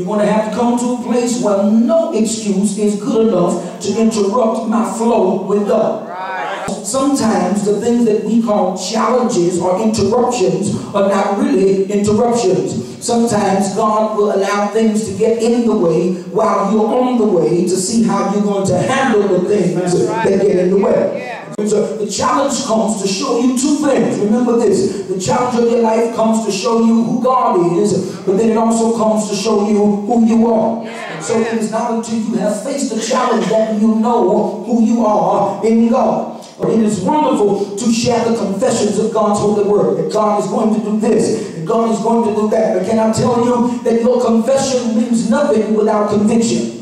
You're going to have to come to a place where no excuse is good enough to interrupt my flow with God. Sometimes the things that we call challenges or interruptions are not really interruptions. Sometimes God will allow things to get in the way while you're on the way to see how you're going to handle the things right. that get in the way. Yeah. So the challenge comes to show you two things. Remember this. The challenge of your life comes to show you who God is, but then it also comes to show you who you are. So it is not until you have faced the challenge that you know who you are in God. But it is wonderful to share the confessions of God's holy word. That God is going to do this, and God is going to do that. But can I tell you that your confession means nothing without conviction?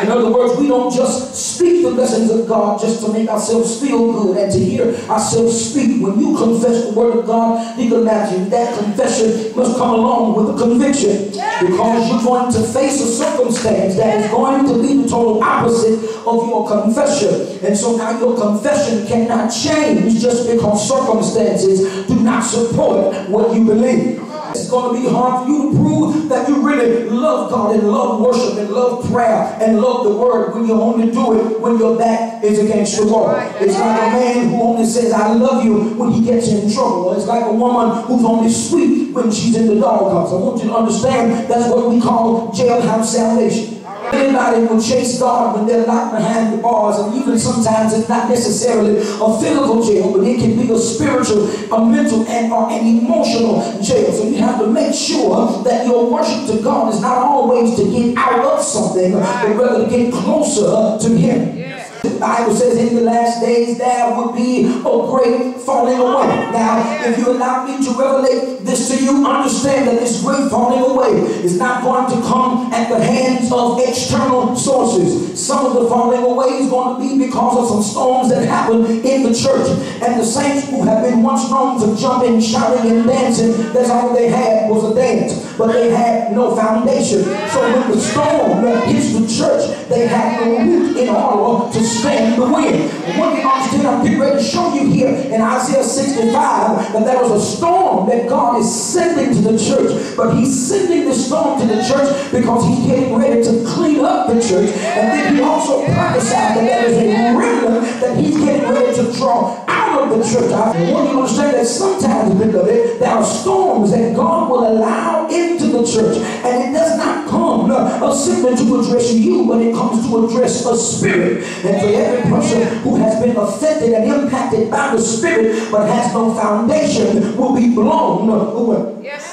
In other words, we don't just speak the blessings of God just to make ourselves feel good and to hear ourselves speak. When you confess the word of God, you can imagine that confession must come along with a conviction because you're going to face a circumstance that is going to be the total opposite of your confession. And so now your confession cannot change just because circumstances do not support what you believe. It's going to be hard for you to prove that you really love God and love worship and love prayer and love the word when you only do it when your back is against the wall. It's like a man who only says, I love you when he gets in trouble. It's like a woman who's only sweet when she's in the doghouse. I want you to understand that's what we call jailhouse salvation. Anybody will chase God when they're locked behind the bars, and even sometimes it's not necessarily a physical jail, but it can be a spiritual, a mental, and or an emotional jail. So you have to make sure that your worship to God is not always to get out of something, but rather to get closer to Him. The Bible says in the last days there would be a great falling away. Now, if you allow me to revelate this to you, understand that this great falling away is not going to come at the hands of external sources. Some of the falling away is going to be because of some storms that happen in the church. And the saints who have been once known for jumping, shouting, and dancing, that's all they had was a dance. But they had no foundation. So when the storm hits the church, they had no root in order to stand the wind. And what understand, I'm getting ready to show you here in Isaiah 65 that there was a storm that God is sending to the church. But he's sending the storm to the church because he's getting ready to clean up the church. And then he also prophesied that there is a remnant that he's getting ready to draw out of the church. I want you to understand that sometimes, beloved, there are storms that God will allow into the church. And it does not come uh, simply to address you, but it comes to address a spirit. And for every person who has been affected and impacted by the spirit but has no foundation will be blown away. Yes,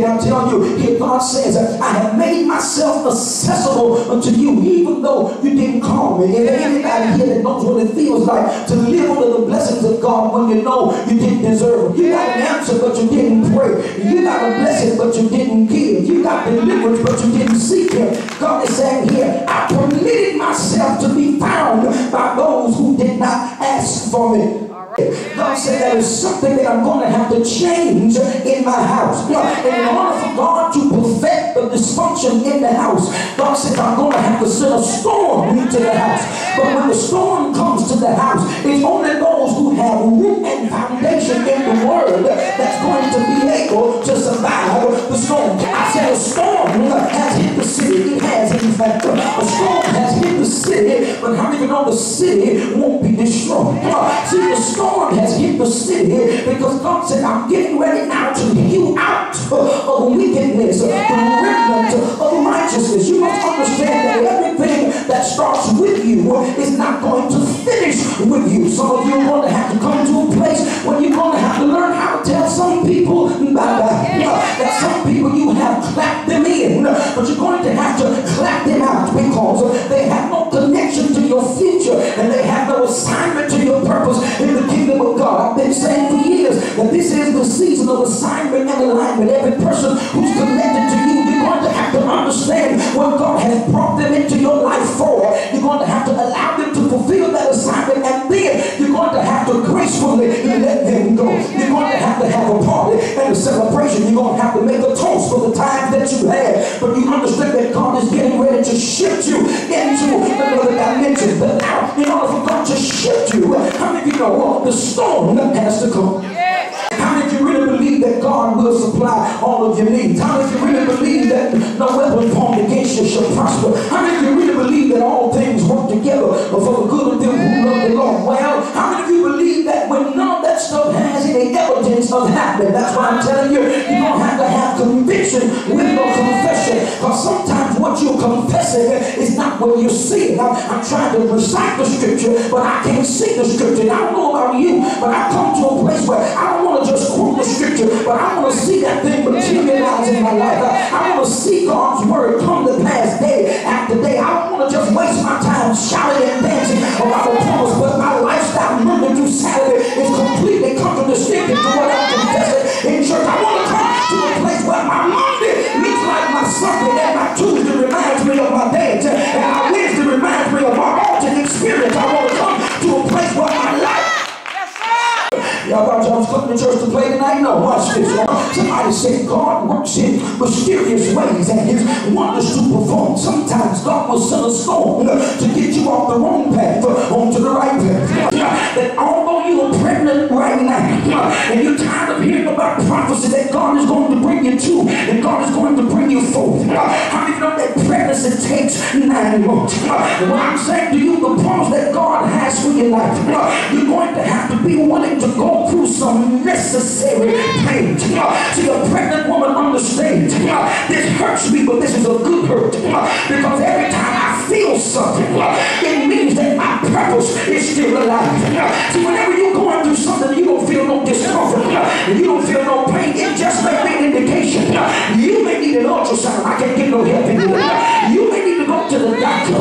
sir. Can I tell you, here God says, I have made myself accessible unto you, even though you didn't call me. If anybody here that knows what it feels like to live under the blessings of God when you know you didn't deserve them. You got an answer, but you didn't pray. You got a blessing, but you didn't give. You got deliverance, but you didn't seek Him. God is saying here, I permitted myself to be found by those who did not ask for me. God said there is something that I'm going to have to change in my house. in order for God to perfect the dysfunction in the house, God said I'm going to have to send a storm into the house. But when the storm comes to the house, it's only those who have root and foundation in the word that's going to be able to survive the storm. I said a storm has hit the city. It has in fact. A storm has hit the city, but how many know the city storm has hit the city because God said, I'm getting ready now to hew out of wickedness, the remnant of righteousness. You must understand that everything that starts with you is not going to finish with you. Some of you are going to have to come to a place where you're going to have to learn how to tell some people bye-bye. That some people you have clapped them in, but you're going to have to clap them out because they have no connection to your future and they assignment to your purpose in the kingdom of God. I've been saying for years that this is the season of assignment and alignment. Every person who's connected to have to understand what God has brought them into your life for. You're going to have to allow them to fulfill that assignment and then you're going to have to gracefully let them go. You're going to have to have a party and a celebration. You're going to have to make a toast for the time that you had. But you understand that God is getting ready to shift you into another dimension. But now, in order for God to shift you, how many of you know the storm has to come? Believe that God will supply all of your needs? How many of you really believe that no weapon formed against you shall prosper? How many of you really believe that all things work together for the good of them who love the Lord? Well, how many of you believe that when none of that stuff has any evidence of happening? That's why I'm telling you, you don't have to have conviction with no confession. Because sometimes what you're confessing is not what you see. I'm, I'm trying to recite the scripture, but I can't see the scripture. And I don't know about you, but I come to a place where I don't want to just quote the scripture, but I want to see that thing materialize in my life. I, want to see God's word come to pass day after day. I don't want to just waste my time shouting and dancing the mysterious ways and his wonders to perform. Sometimes God will send a storm to get you off the wrong path onto the right path. That although you are pregnant right now and you're tired of hearing about prophecy that God is going to bring you to and God is going pregnancy takes nine months? What I'm saying to you, the promise that God has for your life, you're going to have to be willing to go through some necessary pain. See, a pregnant woman understands. This hurts me, but this is a good hurt. Because every time I feel something, it means that my purpose is still alive. See, whenever you're going through something, you don't feel no discomfort, you don't feel no pain, it just may be an indication. You may need an ultrasound. I can't get no help in here. You may need to go to the doctor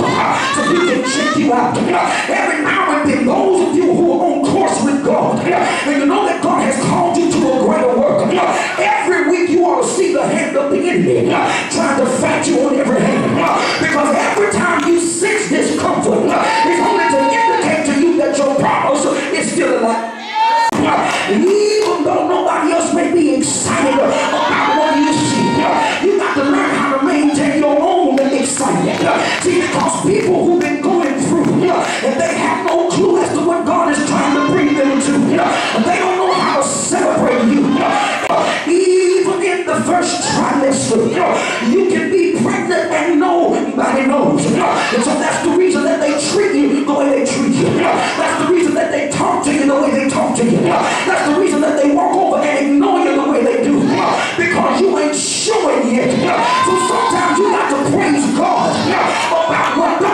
so he can check you out. Every now and then, those of you who are and nobody knows. And so that's the reason that they treat you the way they treat you. That's the reason that they talk to you the way they talk to you. That's the reason that they walk over and ignore you the way they do. Because you ain't showing yet. So sometimes you got to praise God about what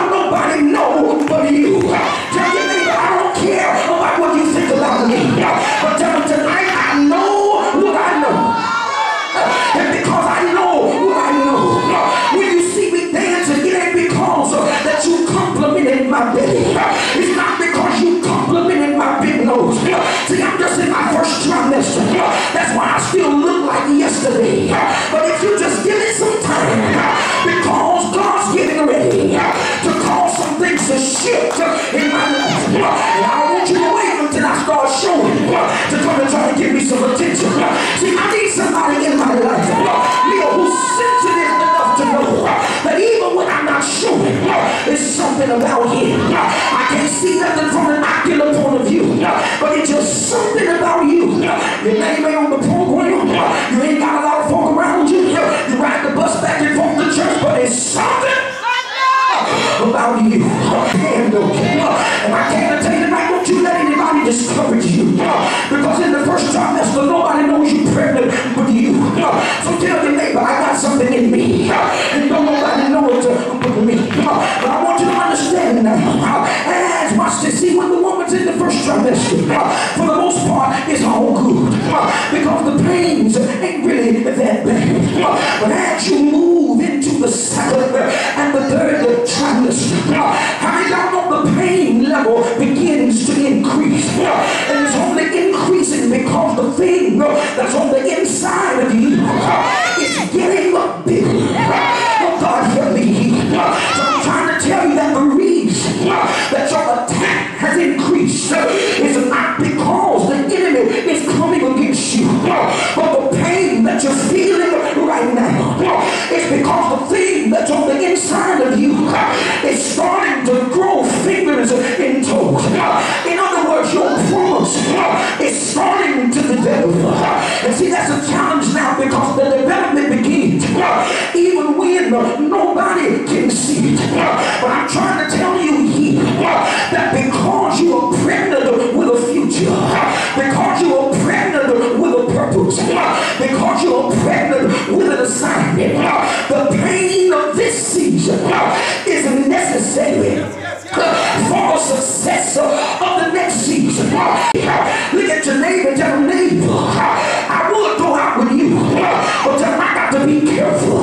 something about him. I can't see nothing from an ocular point of view, but it's just something about you. Your name ain't on the program. You ain't got a lot of folk around you. You ride the bus back and forth to church, but it's something about you. And, I can't tell you tonight, don't you let anybody discourage you. Because in the first trimester, nobody knows you're pregnant but you. So tell your neighbor, I got something in me. For the most part, it's all good. Because the pains ain't really that bad. But as you move into the second and the third trimester, how y'all know the pain level begins to increase? And it's only increasing because the thing neighbor, tell neighbor, I would go out with you, but I got to be careful.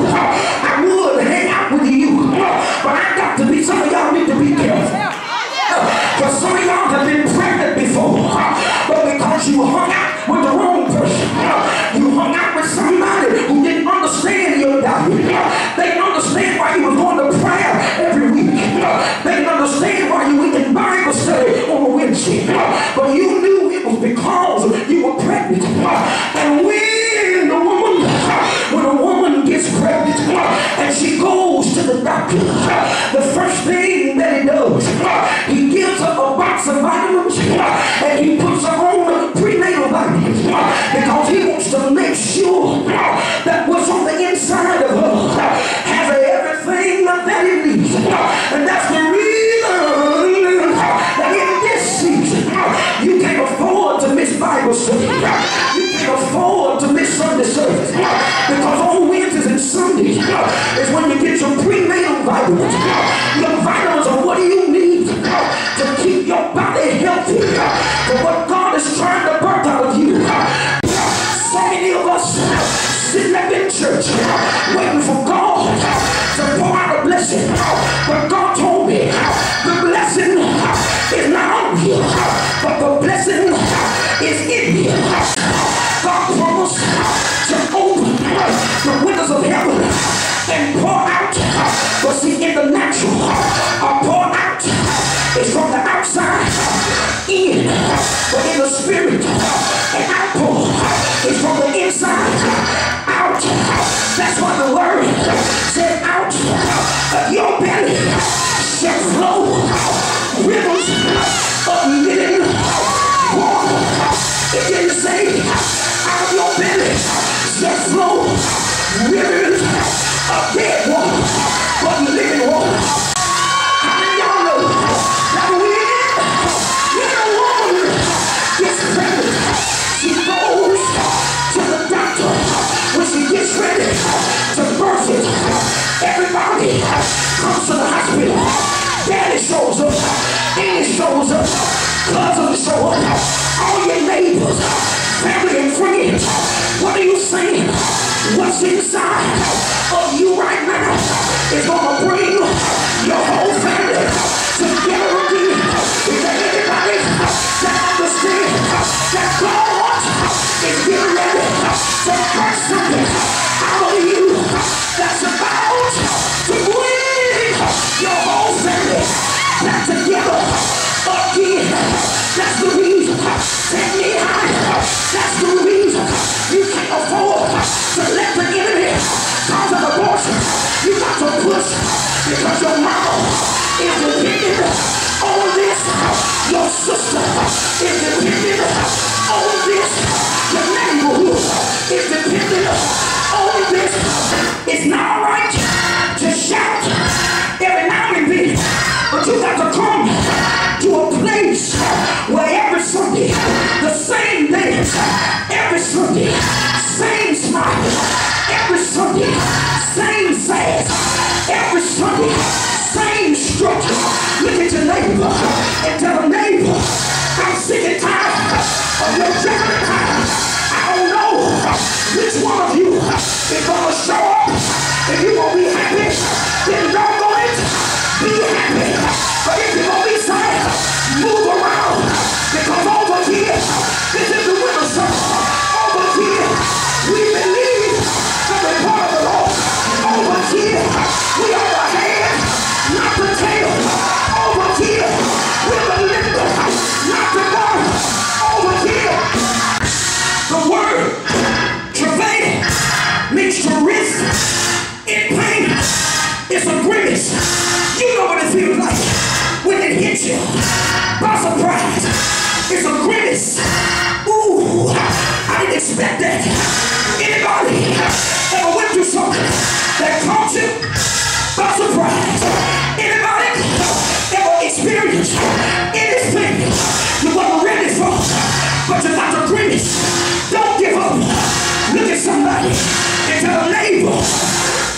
It's into the neighbor.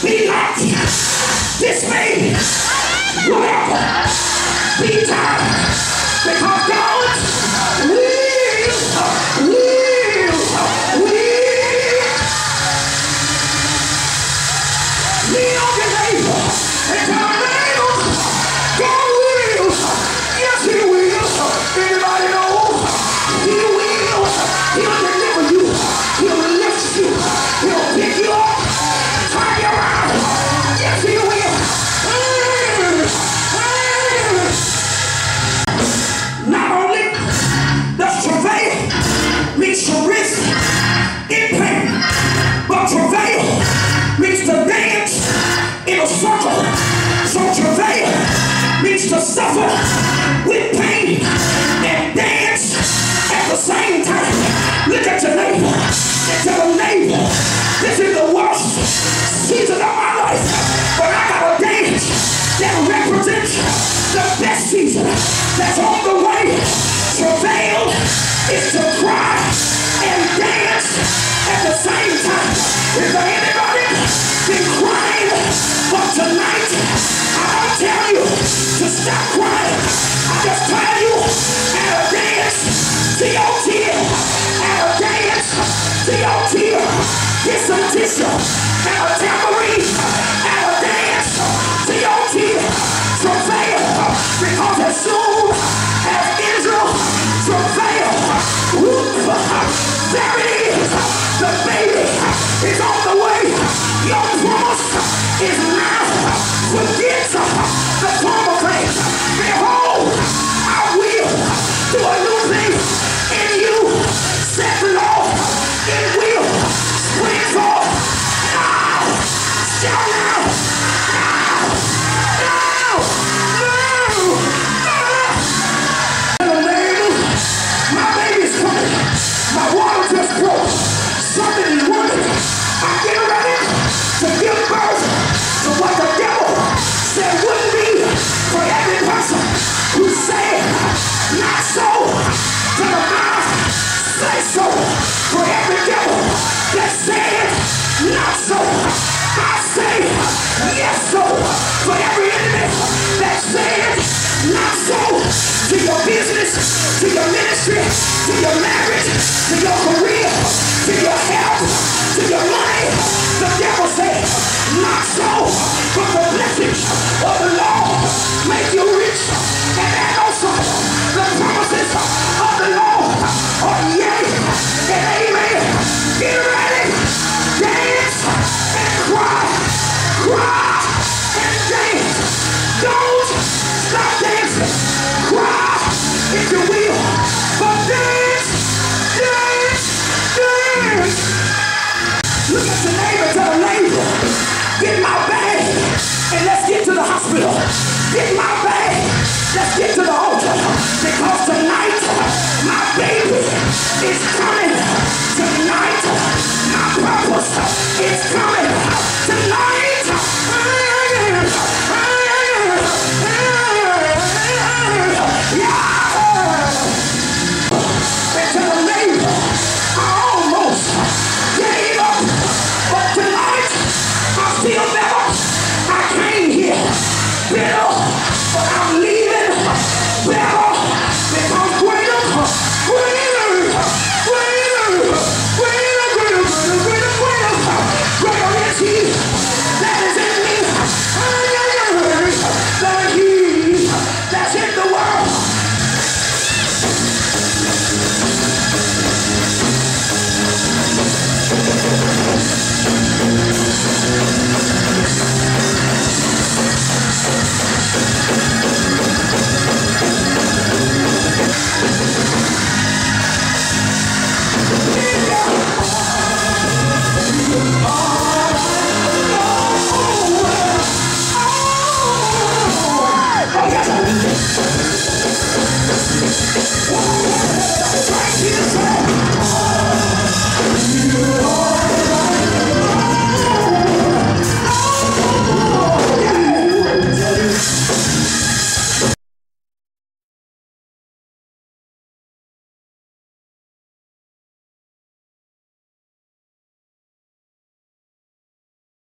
Be like this man. Whatever. Be tired. Because God stop crying. I just tell you, to your to your some tissue and a tambourine. Not so. I say yes so for every enemy that says not so to your business, to your ministry, to your marriage, to your career, to your health, to your money. The devil says not so, but the blessings of the Lord make you rich, and also the promises of the Lord are yea and amen. Get ready.